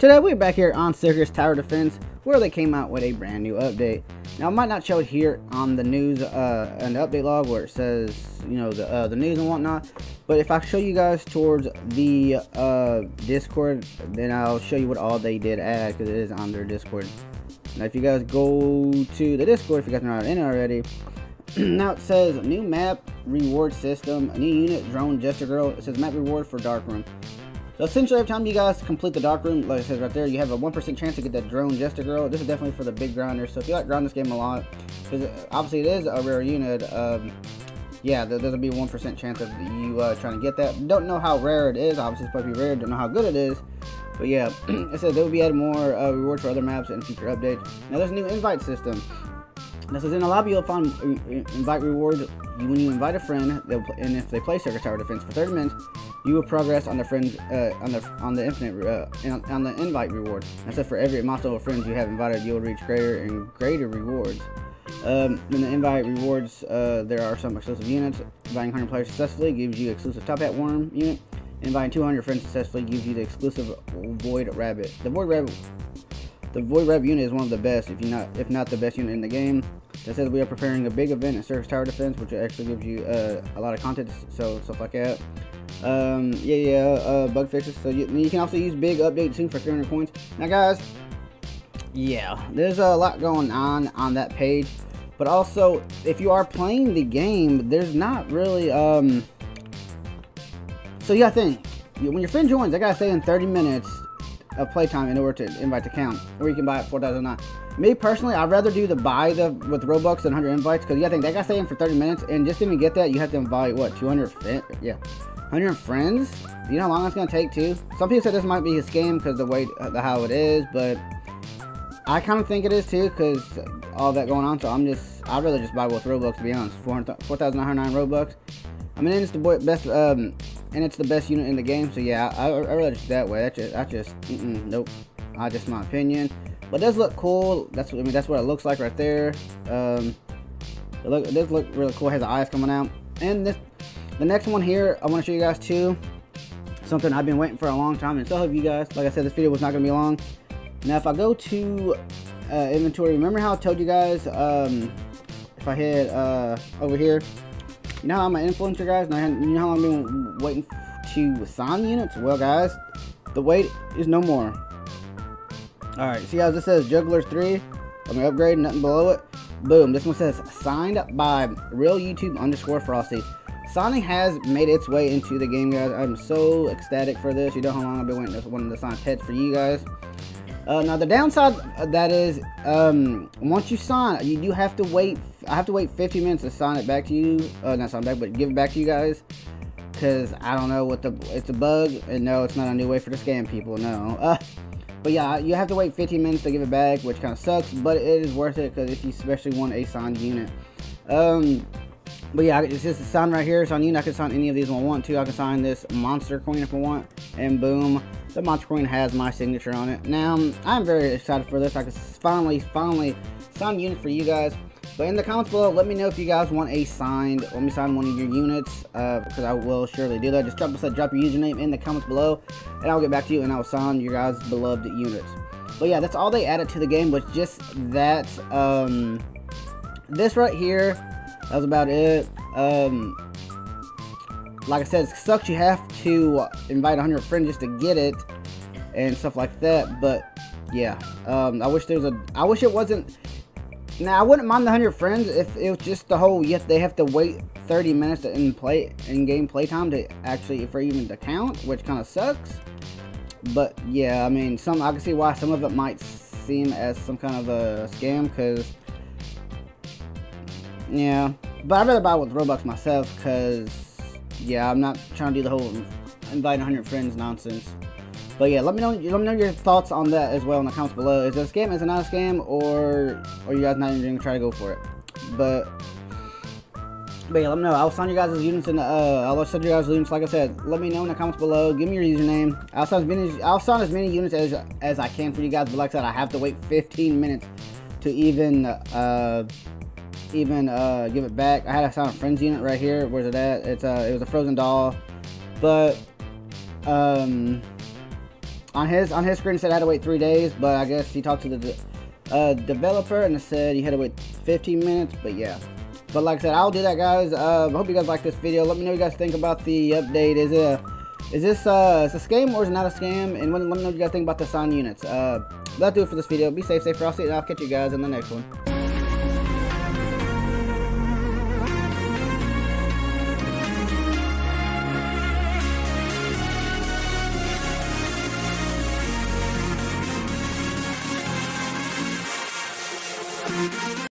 Today we're back here on Circus Tower Defense where they came out with a brand new update. Now I might not show here on the news uh, and the update log where it says you know the uh, the news and whatnot, but if I show you guys towards the uh, Discord, then I'll show you what all they did add because it is on their Discord. Now if you guys go to the Discord, if you guys are not in already, now it says new map reward system, new unit drone Jester Girl. It says map reward for Dark Room. So essentially, every time you guys complete the dark room, like it says right there, you have a 1% chance to get that drone Jester Girl. This is definitely for the big grinders. So if you like grind this game a lot, because obviously it is a rare unit, um, yeah, there, there'll be a 1% chance of you uh, trying to get that. Don't know how rare it is. Obviously, it's probably rare. Don't know how good it is. But yeah, it says they will be adding more uh, rewards for other maps and future updates. Now, there's a new invite system. This is in the lobby. You'll find uh, invite rewards when you invite a friend, and if they play Circus Tower Defense for 30 minutes, you will progress on the friend uh, on the on the infinite uh, on the invite reward. That's it for every milestone of friends you have invited, you'll reach greater and greater rewards. Um, in the invite rewards, uh, there are some exclusive units. Inviting 100 players successfully gives you exclusive Top Hat Worm unit. Inviting 200 friends successfully gives you the exclusive Void Rabbit. The Void Rabbit, the Void Rabbit unit is one of the best, if you not if not the best unit in the game. That says we are preparing a big event at Circus Tower Defense, which actually gives you uh, a lot of content, so stuff like that. Um, yeah, yeah, uh, bug fixes. So you, you, can also use big update soon for 300 coins. Now, guys, yeah, there's a lot going on on that page. But also, if you are playing the game, there's not really, um... So you gotta think, when your friend joins, they gotta stay in 30 minutes of playtime in order to invite to count. Or you can buy it 4,009. Me personally, I'd rather do the buy the with Robux than 100 invites because you gotta think they gotta stay in for 30 minutes, and just to even get that, you have to invite what 200 yeah 100 friends. You know how long it's gonna take too. Some people said this might be a scam because the way the how it is, but I kind of think it is too because all that going on. So I'm just I'd rather just buy with Robux to be honest. 4,909 Robux. I mean, it's the best um, and it's the best unit in the game. So yeah, I, I rather just that way. That's just, I just mm -mm, nope. I just my opinion. But does look cool. That's what I mean that's what it looks like right there. Um, it look it does look really cool. It has the eyes coming out. And this the next one here I want to show you guys too. Something I've been waiting for a long time, and so have you guys. Like I said, this video was not gonna be long. Now if I go to uh, inventory, remember how I told you guys um, if I hit uh, over here, you know I'm an influencer, guys? You know how I've been waiting to sign the units? Well, guys, the wait is no more. Alright, see how this says Jugglers 3? I'm gonna upgrade, nothing below it. Boom, this one says signed by real YouTube underscore Frxsty. Sonic has made its way into the game, guys. I'm so ecstatic for this. You know how long I've been waiting for one of the Sonic pets for you guys. Uh, now the downside that is, um, once you sign, you do have to wait. I have to wait 50 minutes to sign it back to you. Uh, not sign back, but give it back to you guys. Cause I don't know what the it's a bug, and no, it's not a new way for the scam people. No. Uh, but yeah, you have to wait 15 minutes to give it back, which kind of sucks, but it is worth it because if you especially want a signed unit. Um, but yeah, it's just a sign right here. It's on you. I can sign any of these if I want to. I can sign this monster coin if I want. And boom, the monster coin has my signature on it. Now, I'm very excited for this. I can finally, finally sign unit for you guys. But in the comments below, let me know if you guys want a signed, let me sign one of your units, uh, because I will surely do that. Just drop, just drop your username in the comments below, and I'll get back to you, and I'll sign your guys' beloved units. But yeah, that's all they added to the game, was just that, um, this right here, that was about it. Um, like I said, it sucks you have to invite 100 friends just to get it, and stuff like that, but, yeah, um, I wish there was a, I wish it wasn't, now, I wouldn't mind the 100 friends if it was just the whole, yes, they have to wait 30 minutes in play in game playtime to actually, for even to count, which kind of sucks. But, yeah, I mean, some I can see why some of it might seem as some kind of a scam, because, yeah. But I'd rather buy with Robux myself, because, yeah, I'm not trying to do the whole invite 100 friends nonsense. But yeah, let me know let me know your thoughts on that as well in the comments below. Is it a scam? Is it not a scam? Or are you guys not even gonna try to go for it? But but yeah, let me know. I'll sign you guys' units in the, uh, I'll send you guys units, like I said. Let me know in the comments below. Give me your username. I'll sign as many, I'll sign as many units as, as I can for you guys. But like I said, I have to wait 15 minutes to even, uh, even, uh, give it back. I had a friends unit right here. Where's it at? It's, uh, it was a frozen doll. But, um, on his on his screen it said I had to wait three days, but I guess he talked to the uh, developer and it said you had to wait 15 minutes. But yeah, but like I said, I'll do that, guys. Uh, hope you guys like this video. Let me know what you guys think about the update. Is it a, is this uh, is a scam or is it not a scam? And let me know what you guys think about the sign units. Uh, that'll do it for this video. Be safe, safe, I'll see. I'll catch you guys in the next one.